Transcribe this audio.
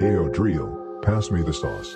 Ayo Odriel. pass me the sauce.